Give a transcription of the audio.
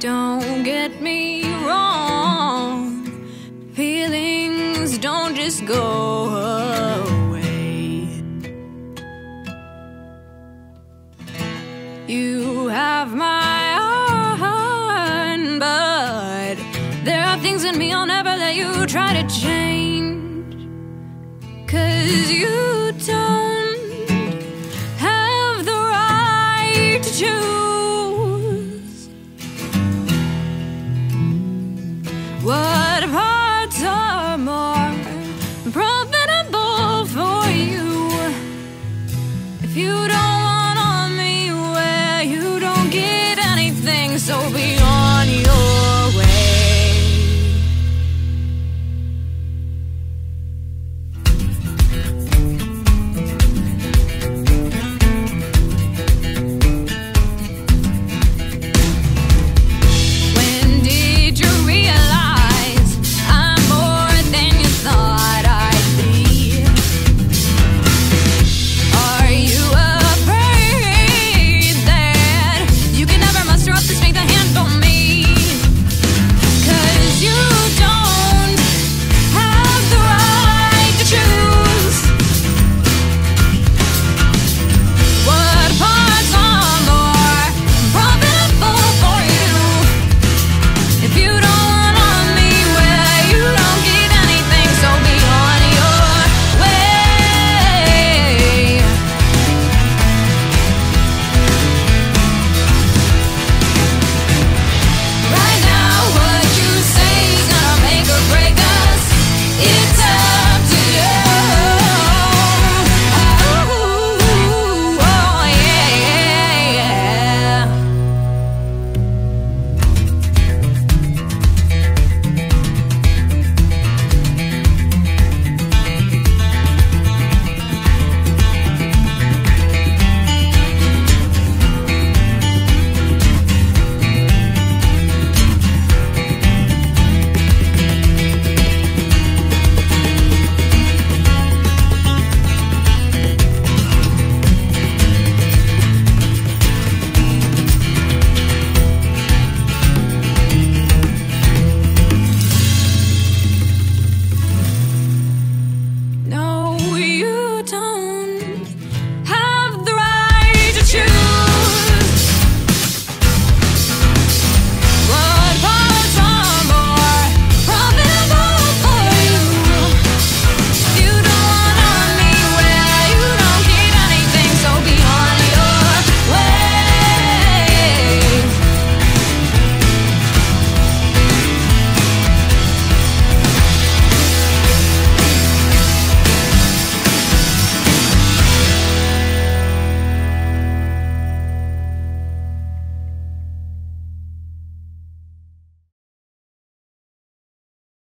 Don't get me wrong, feelings don't just go away. You have my heart, but there are things in me I'll never let you try to change. Cause you told